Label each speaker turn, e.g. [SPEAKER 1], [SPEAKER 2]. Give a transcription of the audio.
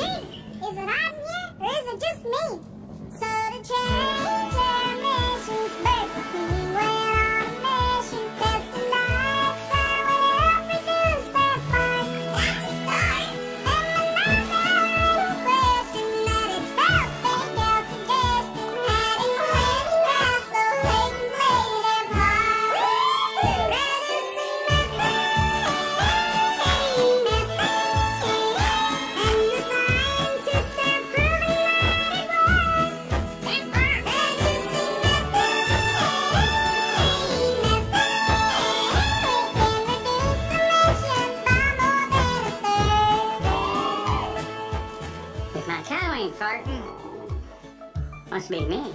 [SPEAKER 1] Is it on here, or is it just me?
[SPEAKER 2] My cow ain't farting. Must be me.